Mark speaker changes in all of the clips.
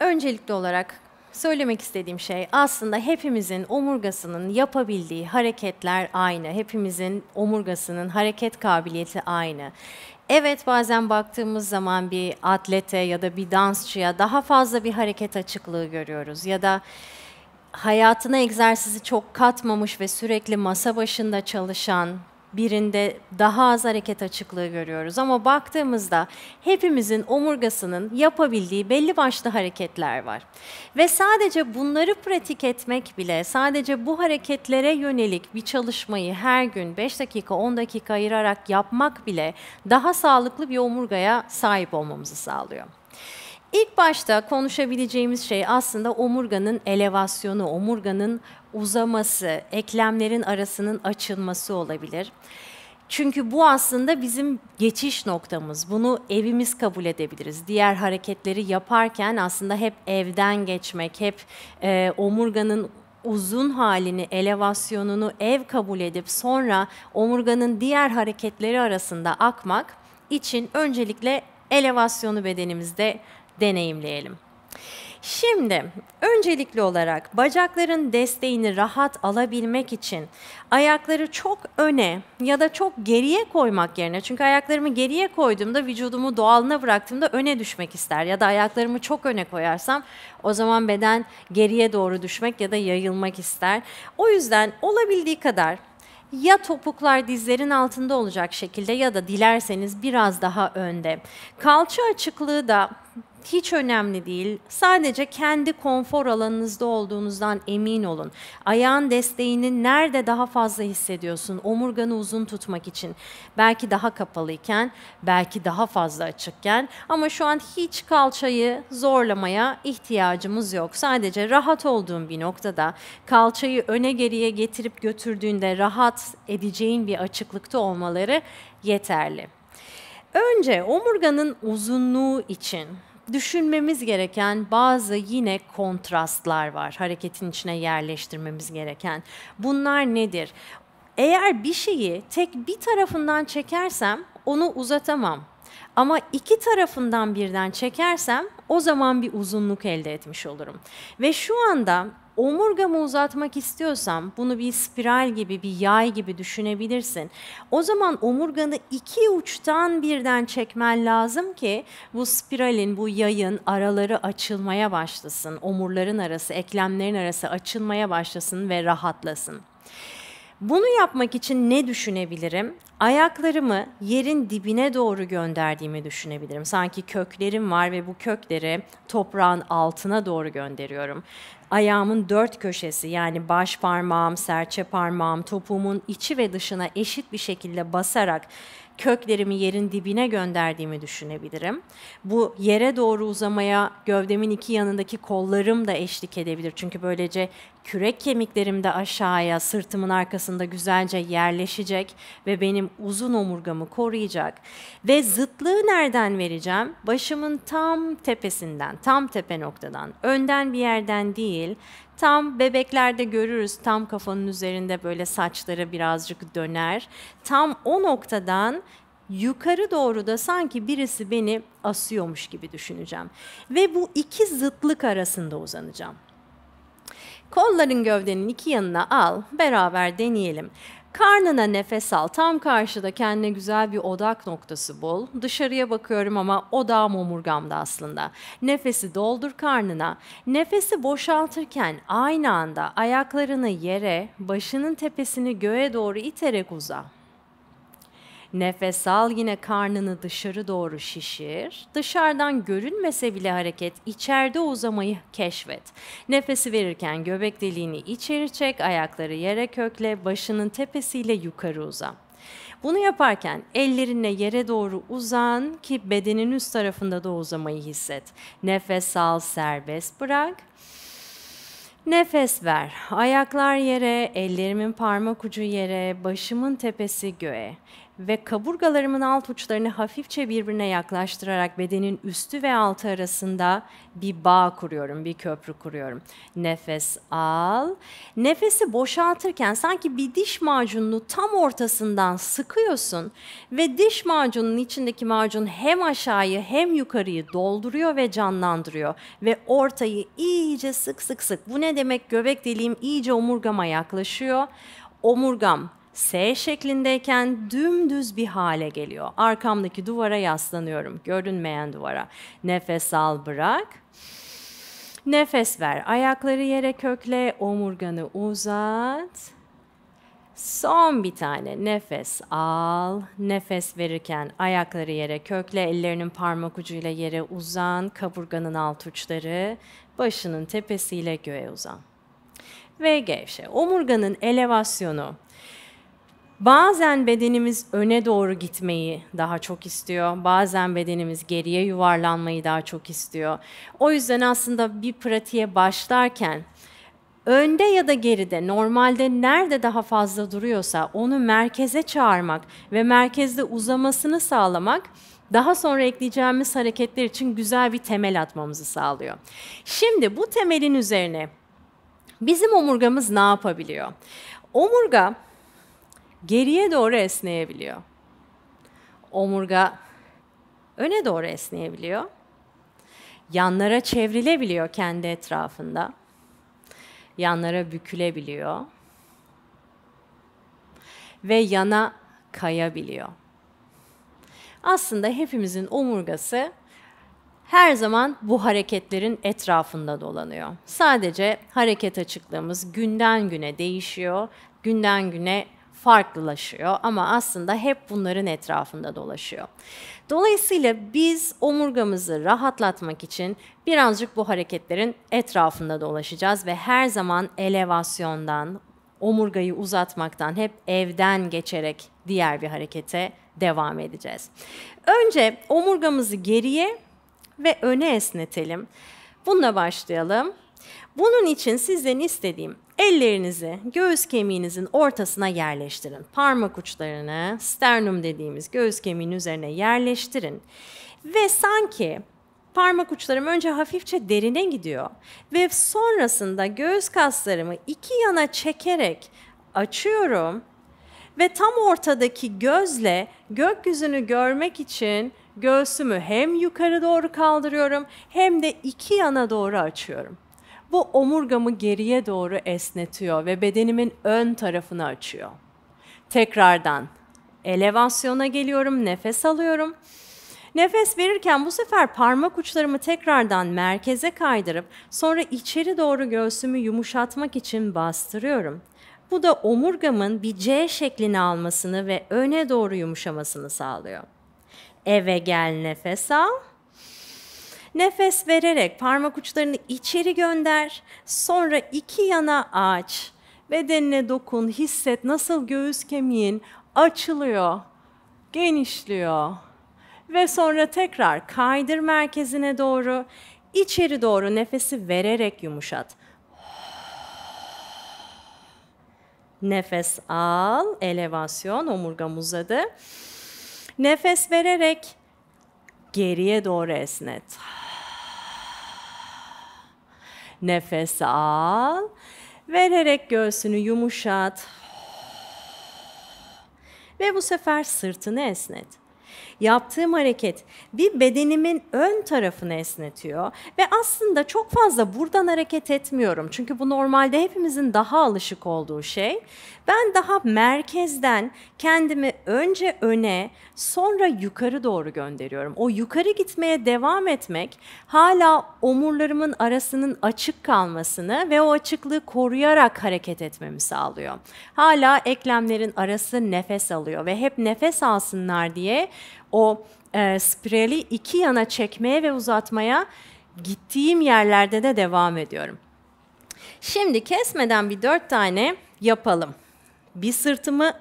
Speaker 1: Öncelikli olarak söylemek istediğim şey aslında hepimizin omurgasının yapabildiği hareketler aynı. Hepimizin omurgasının hareket kabiliyeti aynı. Evet bazen baktığımız zaman bir atlete ya da bir dansçıya daha fazla bir hareket açıklığı görüyoruz ya da hayatına egzersizi çok katmamış ve sürekli masa başında çalışan birinde daha az hareket açıklığı görüyoruz. Ama baktığımızda hepimizin omurgasının yapabildiği belli başlı hareketler var. Ve sadece bunları pratik etmek bile, sadece bu hareketlere yönelik bir çalışmayı her gün 5 dakika, 10 dakika ayırarak yapmak bile daha sağlıklı bir omurgaya sahip olmamızı sağlıyor. İlk başta konuşabileceğimiz şey aslında omurganın elevasyonu, omurganın uzaması, eklemlerin arasının açılması olabilir. Çünkü bu aslında bizim geçiş noktamız. Bunu evimiz kabul edebiliriz. Diğer hareketleri yaparken aslında hep evden geçmek, hep e, omurganın uzun halini, elevasyonunu ev kabul edip sonra omurganın diğer hareketleri arasında akmak için öncelikle elevasyonu bedenimizde deneyimleyelim. Şimdi öncelikli olarak bacakların desteğini rahat alabilmek için ayakları çok öne ya da çok geriye koymak yerine çünkü ayaklarımı geriye koyduğumda vücudumu doğalına bıraktığımda öne düşmek ister ya da ayaklarımı çok öne koyarsam o zaman beden geriye doğru düşmek ya da yayılmak ister. O yüzden olabildiği kadar ya topuklar dizlerin altında olacak şekilde ya da dilerseniz biraz daha önde. Kalça açıklığı da hiç önemli değil. Sadece kendi konfor alanınızda olduğunuzdan emin olun. Ayağın desteğini nerede daha fazla hissediyorsun? Omurganı uzun tutmak için. Belki daha kapalıyken, belki daha fazla açıkken ama şu an hiç kalçayı zorlamaya ihtiyacımız yok. Sadece rahat olduğun bir noktada kalçayı öne geriye getirip götürdüğünde rahat edeceğin bir açıklıkta olmaları yeterli. Önce omurganın uzunluğu için düşünmemiz gereken bazı yine kontrastlar var. Hareketin içine yerleştirmemiz gereken. Bunlar nedir? Eğer bir şeyi tek bir tarafından çekersem onu uzatamam. Ama iki tarafından birden çekersem o zaman bir uzunluk elde etmiş olurum. Ve şu anda omurgamı uzatmak istiyorsam bunu bir spiral gibi, bir yay gibi düşünebilirsin. O zaman omurganı iki uçtan birden çekmen lazım ki bu spiralin, bu yayın araları açılmaya başlasın. Omurların arası, eklemlerin arası açılmaya başlasın ve rahatlasın. Bunu yapmak için ne düşünebilirim? Ayaklarımı yerin dibine doğru gönderdiğimi düşünebilirim. Sanki köklerim var ve bu kökleri toprağın altına doğru gönderiyorum. Ayağımın dört köşesi yani baş parmağım, serçe parmağım, topuğumun içi ve dışına eşit bir şekilde basarak köklerimi yerin dibine gönderdiğimi düşünebilirim. Bu yere doğru uzamaya gövdemin iki yanındaki kollarım da eşlik edebilir. Çünkü böylece kürek kemiklerim de aşağıya, sırtımın arkasında güzelce yerleşecek ve benim uzun omurgamı koruyacak. Ve zıtlığı nereden vereceğim? Başımın tam tepesinden, tam tepe noktadan, önden bir yerden değil, Tam bebeklerde görürüz tam kafanın üzerinde böyle saçları birazcık döner. Tam o noktadan yukarı doğru da sanki birisi beni asıyormuş gibi düşüneceğim. Ve bu iki zıtlık arasında uzanacağım. Kolların gövdenin iki yanına al, beraber deneyelim. Karnına nefes al. Tam karşıda kendine güzel bir odak noktası bul. Dışarıya bakıyorum ama odağım omurgamda aslında. Nefesi doldur karnına. Nefesi boşaltırken aynı anda ayaklarını yere, başının tepesini göğe doğru iterek uza. Nefes al yine karnını dışarı doğru şişir. Dışarıdan görünmese bile hareket içeride uzamayı keşfet. Nefesi verirken göbek deliğini içeri çek, ayakları yere kökle, başının tepesiyle yukarı uza. Bunu yaparken ellerinle yere doğru uzan ki bedenin üst tarafında da uzamayı hisset. Nefes al, serbest bırak. Nefes ver. Ayaklar yere, ellerimin parmak ucu yere, başımın tepesi göğe. Ve kaburgalarımın alt uçlarını hafifçe birbirine yaklaştırarak bedenin üstü ve altı arasında bir bağ kuruyorum, bir köprü kuruyorum. Nefes al. Nefesi boşaltırken sanki bir diş macununu tam ortasından sıkıyorsun ve diş macununun içindeki macun hem aşağıyı hem yukarıyı dolduruyor ve canlandırıyor ve ortayı iyice sık sık sık. Bu ne demek? Göbek deliğim iyice omurgama yaklaşıyor. Omurgam S şeklindeyken dümdüz bir hale geliyor. Arkamdaki duvara yaslanıyorum, görünmeyen duvara. Nefes al, bırak. Nefes ver. Ayakları yere kökle, omurganı uzat. Son bir tane nefes al. Nefes verirken ayakları yere kökle, ellerinin parmak ucuyla yere uzan, kaburganın alt uçları, başının tepesiyle göğe uzan. Ve gevşe. Omurganın elevasyonu Bazen bedenimiz öne doğru gitmeyi daha çok istiyor. Bazen bedenimiz geriye yuvarlanmayı daha çok istiyor. O yüzden aslında bir pratiğe başlarken önde ya da geride normalde nerede daha fazla duruyorsa onu merkeze çağırmak ve merkezde uzamasını sağlamak daha sonra ekleyeceğimiz hareketler için güzel bir temel atmamızı sağlıyor. Şimdi bu temelin üzerine bizim omurgamız ne yapabiliyor? Omurga geriye doğru esneyebiliyor. Omurga öne doğru esneyebiliyor. Yanlara çevrilebiliyor kendi etrafında. Yanlara bükülebiliyor. Ve yana kayabiliyor. Aslında hepimizin omurgası her zaman bu hareketlerin etrafında dolanıyor. Sadece hareket açıklığımız günden güne değişiyor, günden güne farklılaşıyor ama aslında hep bunların etrafında dolaşıyor. Dolayısıyla biz omurgamızı rahatlatmak için birazcık bu hareketlerin etrafında dolaşacağız ve her zaman elevasyondan, omurgayı uzatmaktan hep evden geçerek diğer bir harekete devam edeceğiz. Önce omurgamızı geriye ve öne esnetelim. Bununla başlayalım. Bunun için sizden istediğim ellerinizi göğüs kemiğinizin ortasına yerleştirin. Parmak uçlarını sternum dediğimiz göğüs kemiğinin üzerine yerleştirin. Ve sanki parmak uçlarım önce hafifçe derine gidiyor ve sonrasında göğüs kaslarımı iki yana çekerek açıyorum ve tam ortadaki gözle gökyüzünü görmek için göğsümü hem yukarı doğru kaldırıyorum hem de iki yana doğru açıyorum. Bu omurgamı geriye doğru esnetiyor ve bedenimin ön tarafını açıyor. Tekrardan elevasyona geliyorum, nefes alıyorum. Nefes verirken bu sefer parmak uçlarımı tekrardan merkeze kaydırıp sonra içeri doğru göğsümü yumuşatmak için bastırıyorum. Bu da omurgamın bir C şeklini almasını ve öne doğru yumuşamasını sağlıyor. Eve gel nefes al. Nefes vererek parmak uçlarını içeri gönder. Sonra iki yana aç. Bedenine dokun, hisset nasıl göğüs kemiğin açılıyor, genişliyor. Ve sonra tekrar kaydır merkezine doğru, içeri doğru nefesi vererek yumuşat. Nefes al, elevasyon, omurgam uzadı. Nefes vererek geriye doğru esnet. Nefes al. Vererek göğsünü yumuşat. Ve bu sefer sırtını esnet. Yaptığım hareket bir bedenimin ön tarafını esnetiyor ve aslında çok fazla buradan hareket etmiyorum. Çünkü bu normalde hepimizin daha alışık olduğu şey. Ben daha merkezden kendimi önce öne, sonra yukarı doğru gönderiyorum. O yukarı gitmeye devam etmek hala omurlarımın arasının açık kalmasını ve o açıklığı koruyarak hareket etmemi sağlıyor. Hala eklemlerin arası nefes alıyor ve hep nefes alsınlar diye o e, spirali iki yana çekmeye ve uzatmaya gittiğim yerlerde de devam ediyorum. Şimdi kesmeden bir dört tane yapalım. Bir sırtımı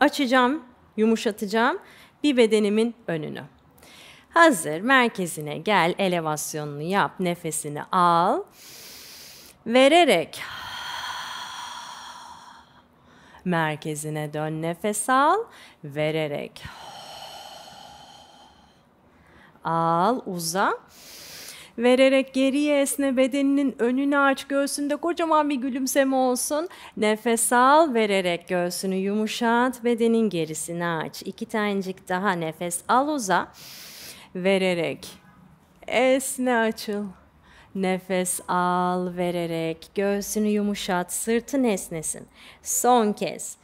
Speaker 1: açacağım, yumuşatacağım. Bir bedenimin önünü. Hazır, merkezine gel, elevasyonunu yap, nefesini al. Vererek Merkezine dön, nefes al, vererek. Al, uza. Vererek geriye esne bedeninin önünü aç, göğsünde kocaman bir gülümseme olsun. Nefes al, vererek göğsünü yumuşat, bedenin gerisini aç. İki tanecik daha nefes al, uza. Vererek esne açıl. Nefes al vererek göğsünü yumuşat, sırtın esnesin. Son kez.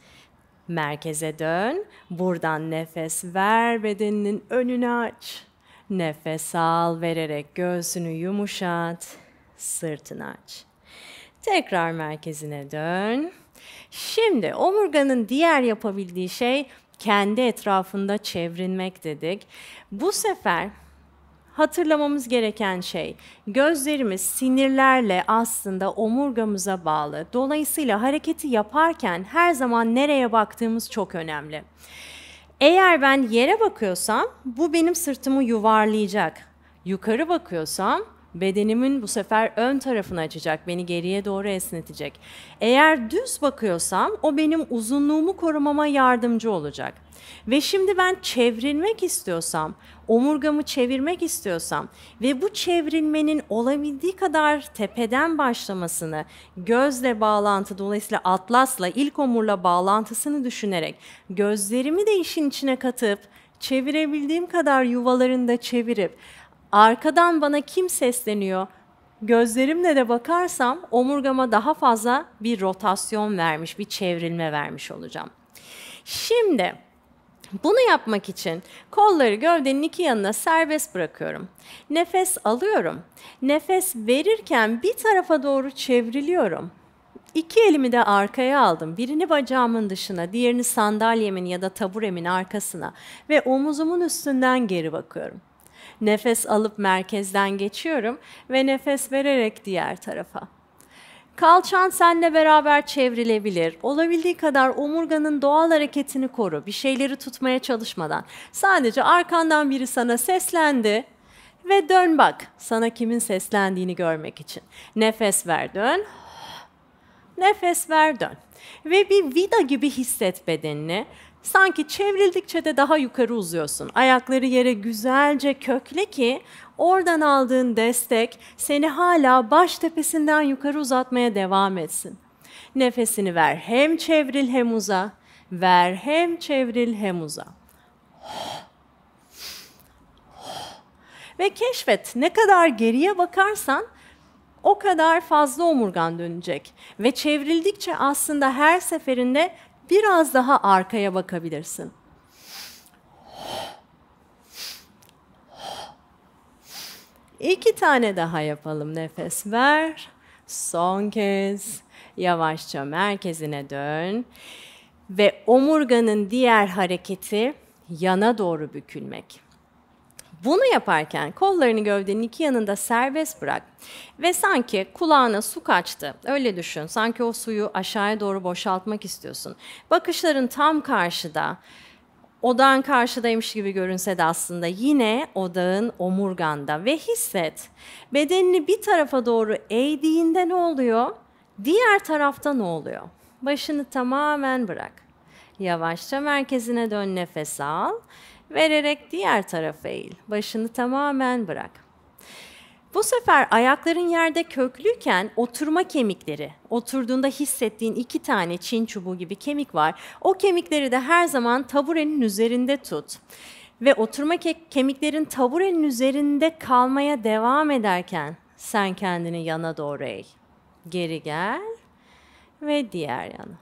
Speaker 1: Merkeze dön. Buradan nefes ver, bedeninin önünü aç. Nefes al vererek göğsünü yumuşat, sırtını aç. Tekrar merkezine dön. Şimdi omurganın diğer yapabildiği şey kendi etrafında çevrilmek dedik. Bu sefer hatırlamamız gereken şey gözlerimiz sinirlerle aslında omurgamıza bağlı. Dolayısıyla hareketi yaparken her zaman nereye baktığımız çok önemli. Eğer ben yere bakıyorsam bu benim sırtımı yuvarlayacak. Yukarı bakıyorsam bedenimin bu sefer ön tarafını açacak, beni geriye doğru esnetecek. Eğer düz bakıyorsam o benim uzunluğumu korumama yardımcı olacak. Ve şimdi ben çevrilmek istiyorsam, omurgamı çevirmek istiyorsam ve bu çevrilmenin olabildiği kadar tepeden başlamasını, gözle bağlantı dolayısıyla atlasla, ilk omurla bağlantısını düşünerek gözlerimi de işin içine katıp çevirebildiğim kadar yuvalarında çevirip arkadan bana kim sesleniyor? Gözlerimle de bakarsam omurgama daha fazla bir rotasyon vermiş, bir çevrilme vermiş olacağım. Şimdi bunu yapmak için kolları gövdenin iki yanına serbest bırakıyorum. Nefes alıyorum. Nefes verirken bir tarafa doğru çevriliyorum. İki elimi de arkaya aldım. Birini bacağımın dışına, diğerini sandalyemin ya da taburemin arkasına ve omuzumun üstünden geri bakıyorum. Nefes alıp merkezden geçiyorum ve nefes vererek diğer tarafa. Kalçan seninle beraber çevrilebilir. Olabildiği kadar omurganın doğal hareketini koru. Bir şeyleri tutmaya çalışmadan. Sadece arkandan biri sana seslendi ve dön bak sana kimin seslendiğini görmek için. Nefes ver dön. Nefes ver dön. Ve bir vida gibi hisset bedenini. Sanki çevrildikçe de daha yukarı uzuyorsun. Ayakları yere güzelce kökle ki oradan aldığın destek seni hala baş tepesinden yukarı uzatmaya devam etsin. Nefesini ver. Hem çevril hem uza. Ver hem çevril hem uza. Ve keşfet ne kadar geriye bakarsan o kadar fazla omurgan dönecek. Ve çevrildikçe aslında her seferinde biraz daha arkaya bakabilirsin. İki tane daha yapalım. Nefes ver. Son kez yavaşça merkezine dön. Ve omurganın diğer hareketi yana doğru bükülmek. Bunu yaparken kollarını gövdenin iki yanında serbest bırak ve sanki kulağına su kaçtı. Öyle düşün. Sanki o suyu aşağıya doğru boşaltmak istiyorsun. Bakışların tam karşıda. Odağın karşıdaymış gibi görünse de aslında yine odağın omurganda ve hisset. Bedenini bir tarafa doğru eğdiğinde ne oluyor? Diğer tarafta ne oluyor? Başını tamamen bırak. Yavaşça merkezine dön nefes al Vererek diğer tarafa eğil. Başını tamamen bırak. Bu sefer ayakların yerde köklüyken oturma kemikleri, oturduğunda hissettiğin iki tane çin çubuğu gibi kemik var. O kemikleri de her zaman taburenin üzerinde tut. Ve oturma ke- kemiklerin taburenin üzerinde kalmaya devam ederken sen kendini yana doğru eğ. Geri gel ve diğer yana.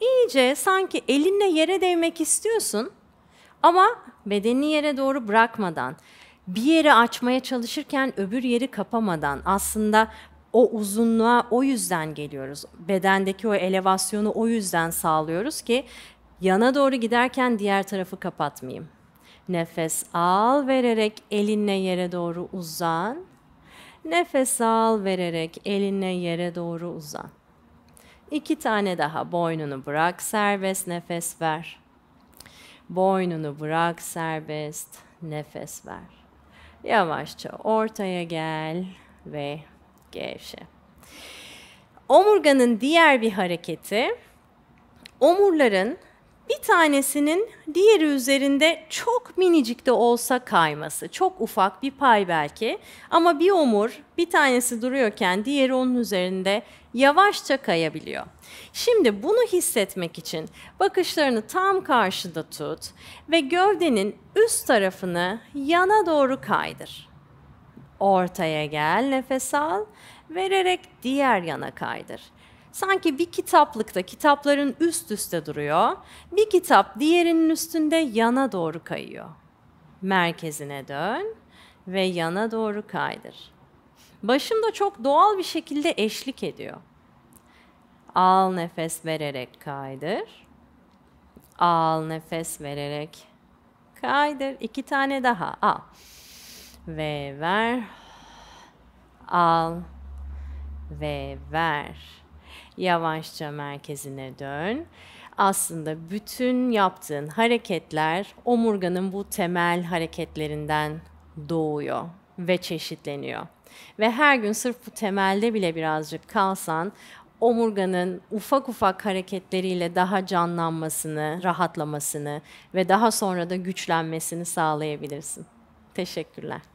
Speaker 1: İyice sanki elinle yere değmek istiyorsun ama bedenini yere doğru bırakmadan, bir yeri açmaya çalışırken öbür yeri kapamadan aslında o uzunluğa o yüzden geliyoruz. Bedendeki o elevasyonu o yüzden sağlıyoruz ki yana doğru giderken diğer tarafı kapatmayayım. Nefes al vererek elinle yere doğru uzan. Nefes al vererek elinle yere doğru uzan. İki tane daha boynunu bırak, serbest nefes ver. Boynunu bırak serbest, nefes ver. Yavaşça ortaya gel ve gevşe. Omurganın diğer bir hareketi omurların bir tanesinin diğeri üzerinde çok minicik de olsa kayması. Çok ufak bir pay belki ama bir omur bir tanesi duruyorken diğeri onun üzerinde yavaşça kayabiliyor. Şimdi bunu hissetmek için bakışlarını tam karşıda tut ve gövdenin üst tarafını yana doğru kaydır. Ortaya gel, nefes al, vererek diğer yana kaydır. Sanki bir kitaplıkta kitapların üst üste duruyor. Bir kitap diğerinin üstünde yana doğru kayıyor. Merkezine dön ve yana doğru kaydır. Başım da çok doğal bir şekilde eşlik ediyor. Al nefes vererek kaydır. Al nefes vererek kaydır. İki tane daha al. Ve ver. Al ve ver. Yavaşça merkezine dön. Aslında bütün yaptığın hareketler omurganın bu temel hareketlerinden doğuyor ve çeşitleniyor. Ve her gün sırf bu temelde bile birazcık kalsan omurganın ufak ufak hareketleriyle daha canlanmasını, rahatlamasını ve daha sonra da güçlenmesini sağlayabilirsin. Teşekkürler.